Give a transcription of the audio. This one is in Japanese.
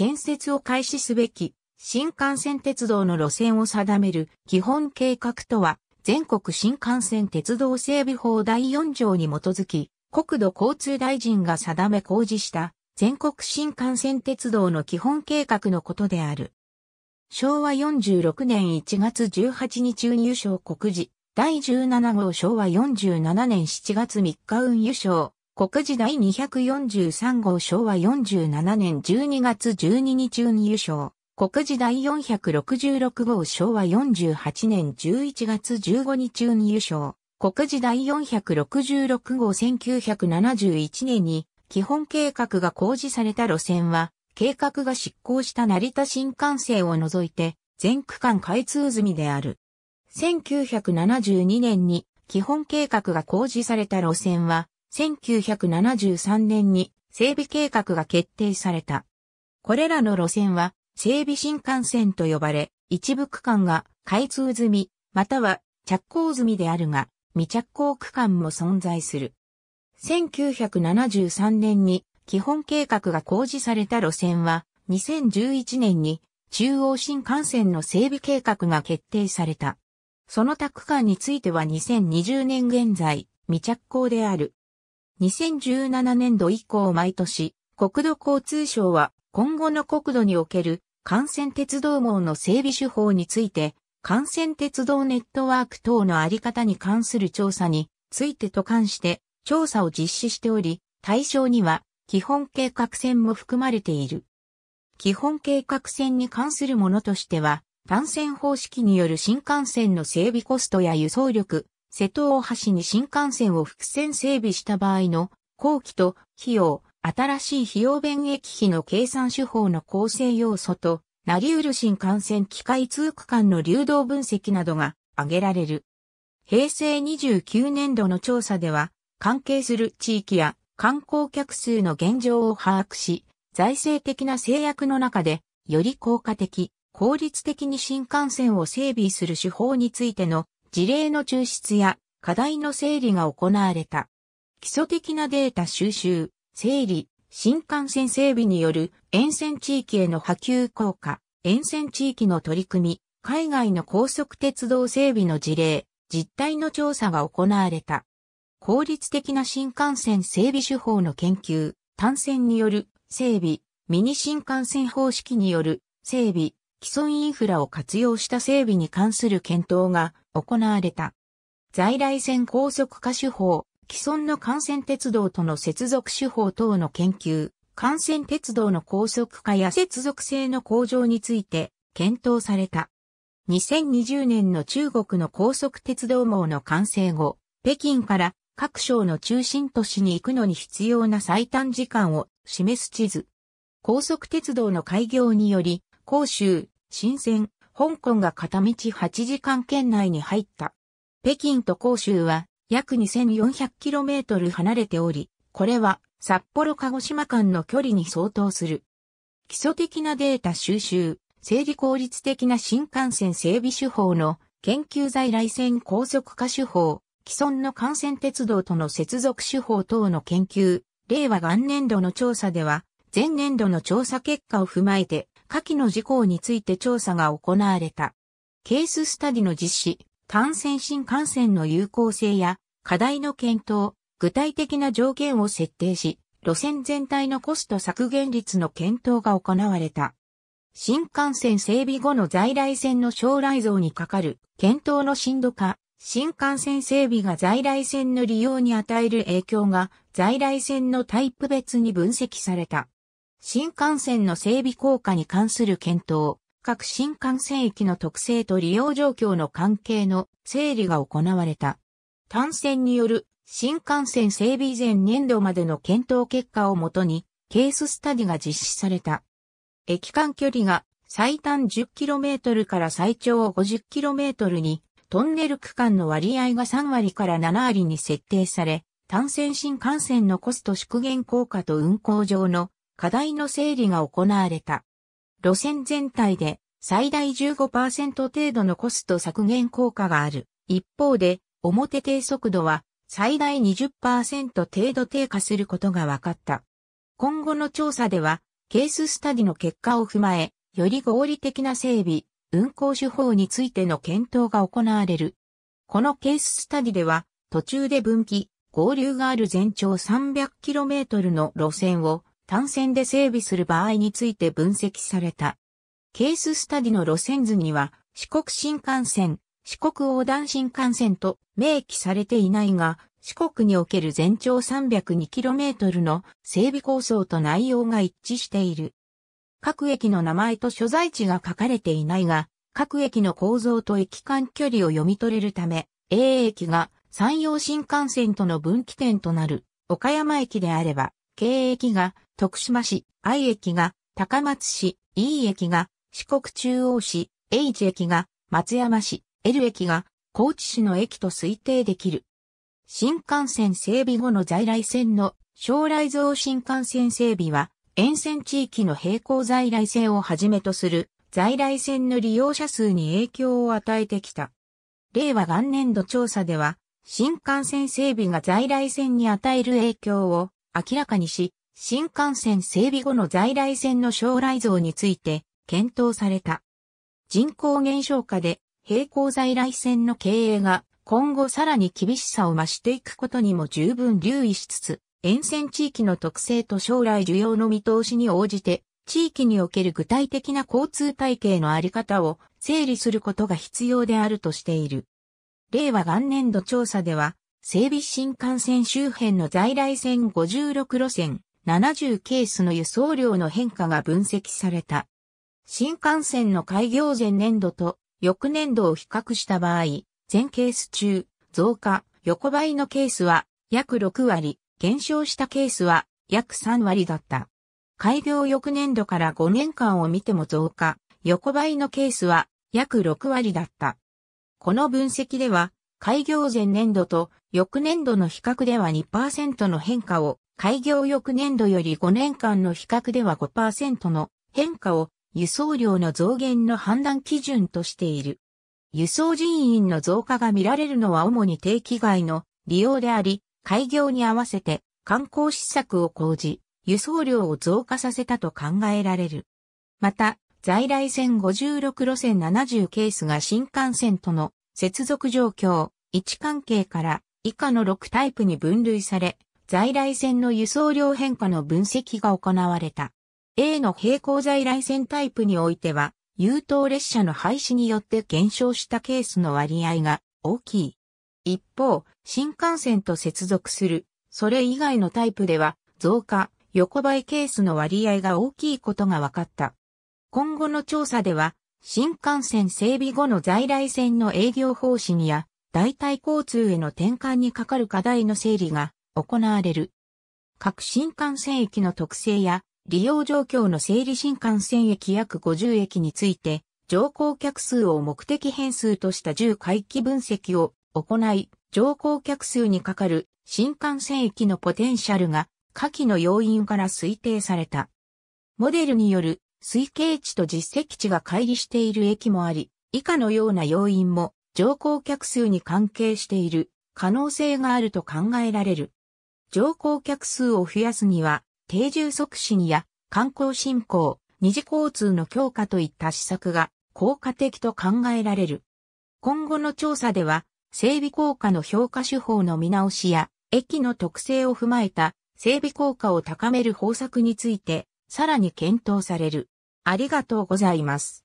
建設を開始すべき新幹線鉄道の路線を定める基本計画とは全国新幹線鉄道整備法第4条に基づき国土交通大臣が定め公示した全国新幹線鉄道の基本計画のことである。昭和46年1月18日運輸省国事第17号昭和47年7月3日運輸省国事第243号昭和47年12月12日運輸省国事第466号昭和48年11月15日運輸省国事第466号1971年に基本計画が公示された路線は計画が執行した成田新幹線を除いて全区間開通済みである。1972年に基本計画が公示された路線は1973年に整備計画が決定された。これらの路線は整備新幹線と呼ばれ、一部区間が開通済み、または着工済みであるが、未着工区間も存在する。1973年に基本計画が公示された路線は、2011年に中央新幹線の整備計画が決定された。その他区間については2020年現在、未着工である。2017年度以降毎年、国土交通省は今後の国土における幹線鉄道網の整備手法について、幹線鉄道ネットワーク等のあり方に関する調査についてと関して調査を実施しており、対象には基本計画線も含まれている。基本計画線に関するものとしては、単線方式による新幹線の整備コストや輸送力、瀬戸大橋に新幹線を複線整備した場合の後期と費用、新しい費用弁益費の計算手法の構成要素と、なり得る新幹線機械通区間の流動分析などが挙げられる。平成29年度の調査では、関係する地域や観光客数の現状を把握し、財政的な制約の中で、より効果的、効率的に新幹線を整備する手法についての事例の抽出や課題の整理が行われた。基礎的なデータ収集、整理、新幹線整備による沿線地域への波及効果、沿線地域の取り組み、海外の高速鉄道整備の事例、実態の調査が行われた。効率的な新幹線整備手法の研究、単線による整備、ミニ新幹線方式による整備、既存インフラを活用した整備に関する検討が行われた。在来線高速化手法、既存の幹線鉄道との接続手法等の研究、幹線鉄道の高速化や接続性の向上について検討された。2020年の中国の高速鉄道網の完成後、北京から各省の中心都市に行くのに必要な最短時間を示す地図。高速鉄道の開業により、広州、深セン、香港が片道8時間圏内に入った。北京と広州は約 2400km 離れており、これは札幌鹿児島間の距離に相当する。基礎的なデータ収集、整理効率的な新幹線整備手法の研究在来線高速化手法、既存の幹線鉄道との接続手法等の研究、令和元年度の調査では、前年度の調査結果を踏まえて、下記の事項について調査が行われた。ケーススタディの実施、単線新幹線の有効性や課題の検討、具体的な条件を設定し、路線全体のコスト削減率の検討が行われた。新幹線整備後の在来線の将来像にかかる検討の深度化、新幹線整備が在来線の利用に与える影響が在来線のタイプ別に分析された。新幹線の整備効果に関する検討、各新幹線駅の特性と利用状況の関係の整理が行われた。単線による新幹線整備前年度までの検討結果をもとにケーススタディが実施された。駅間距離が最短 10km から最長 50km にトンネル区間の割合が3割から7割に設定され、単線新幹線のコスト縮減効果と運行上の課題の整理が行われた。路線全体で最大15%程度のコスト削減効果がある。一方で、表低速度は最大20%程度低下することが分かった。今後の調査では、ケーススタディの結果を踏まえ、より合理的な整備、運行手法についての検討が行われる。このケーススタディでは、途中で分岐、合流がある全長 300km の路線を単線で整備する場合について分析された。ケーススタディの路線図には、四国新幹線、四国横断新幹線と明記されていないが、四国における全長 302km の整備構想と内容が一致している。各駅の名前と所在地が書かれていないが、各駅の構造と駅間距離を読み取れるため、A 駅が山陽新幹線との分岐点となる岡山駅であれば、K 駅が徳島市、I 駅が高松市、E 駅が四国中央市、H 駅が松山市、L 駅が高知市の駅と推定できる。新幹線整備後の在来線の将来像新幹線整備は沿線地域の並行在来線をはじめとする在来線の利用者数に影響を与えてきた。令和元年度調査では新幹線整備が在来線に与える影響を明らかにし、新幹線整備後の在来線の将来像について検討された。人口減少化で並行在来線の経営が今後さらに厳しさを増していくことにも十分留意しつつ、沿線地域の特性と将来需要の見通しに応じて、地域における具体的な交通体系のあり方を整理することが必要であるとしている。令和元年度調査では、整備新幹線周辺の在来線56路線、70ケースの輸送量の変化が分析された。新幹線の開業前年度と翌年度を比較した場合、全ケース中、増加、横ばいのケースは約6割、減少したケースは約3割だった。開業翌年度から5年間を見ても増加、横ばいのケースは約6割だった。この分析では、開業前年度と翌年度の比較では2%の変化を、開業翌年度より5年間の比較では5%の変化を輸送量の増減の判断基準としている。輸送人員の増加が見られるのは主に定期外の利用であり、開業に合わせて観光施策を講じ、輸送量を増加させたと考えられる。また、在来線56路線70ケースが新幹線との接続状況、位置関係から以下の6タイプに分類され、在来線の輸送量変化の分析が行われた。A の並行在来線タイプにおいては、優等列車の廃止によって減少したケースの割合が大きい。一方、新幹線と接続する、それ以外のタイプでは、増加、横ばいケースの割合が大きいことが分かった。今後の調査では、新幹線整備後の在来線の営業方針や、代替交通への転換にかかる課題の整理が行われる。各新幹線駅の特性や利用状況の整理新幹線駅約50駅について、乗降客数を目的変数とした10回帰分析を行い、乗降客数にかかる新幹線駅のポテンシャルが下記の要因から推定された。モデルによる推計値と実績値が乖離している駅もあり、以下のような要因も乗降客数に関係している可能性があると考えられる。乗降客数を増やすには定住促進や観光振興、二次交通の強化といった施策が効果的と考えられる。今後の調査では、整備効果の評価手法の見直しや、駅の特性を踏まえた整備効果を高める方策について、さらに検討される。ありがとうございます。